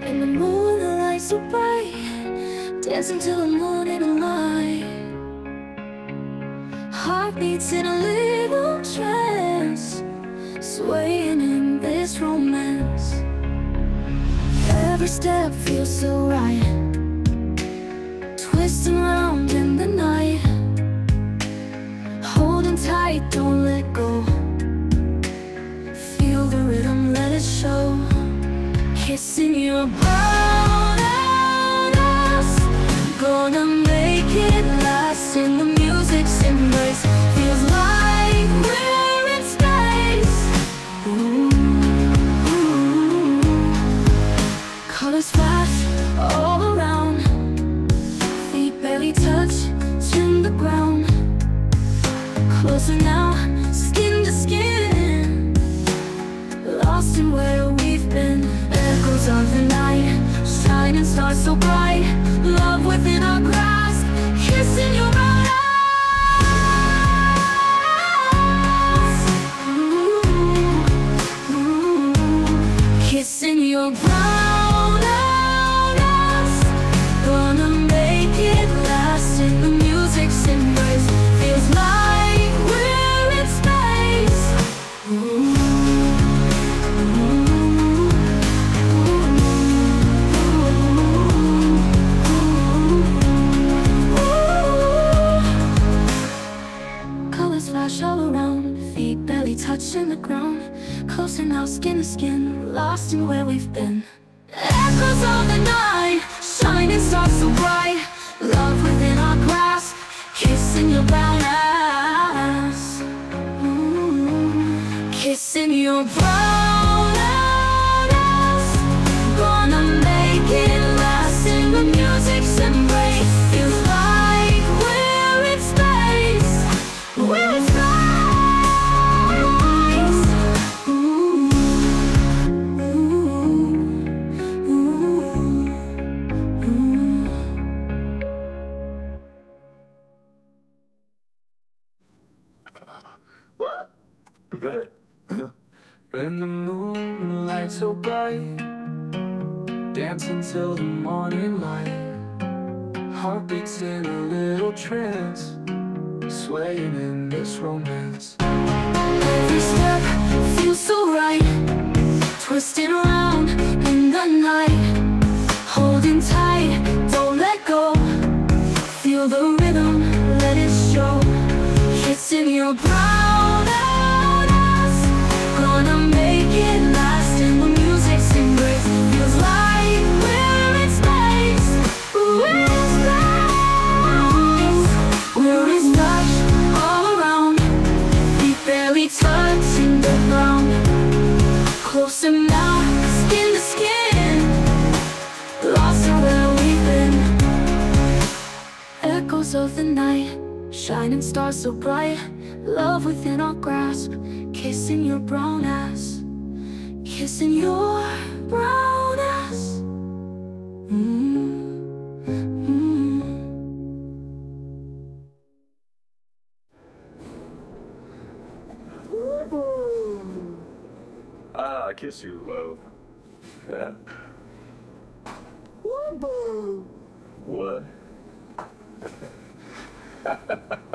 And the moonlight so bright Dancing to the moon in the light. Heartbeats in a little trance Swaying in this romance. Every step feels so right. Twisting around in the night. Holding tight, don't let go Kissing your brown eyes Gonna make it last in the music's embrace Feels like we're in space. Ooh, Colors flash all around. Feet barely touch, chin the ground. Closer now, skin to skin. Lost in where Shining stars so bright Love within our grasp Kissing your eyes. Kissing your brown eyes Gonna All around, feet barely touching the ground. Closer now, skin to skin, lost in where we've been. Echoes of the night, shining stars so bright. Love within our grasp, kissing your brown ass. Mm, Kissing your brown When the moonlight so bright Dancing till the morning light Heartbeats in a little trance Swaying in this romance. Every step feels so right Twisting around night Shining stars so bright Love within our grasp Kissing your brown ass Kissing your brown ass Mm. Ah, I kiss you, love. Yeah. What? Ha ha ha.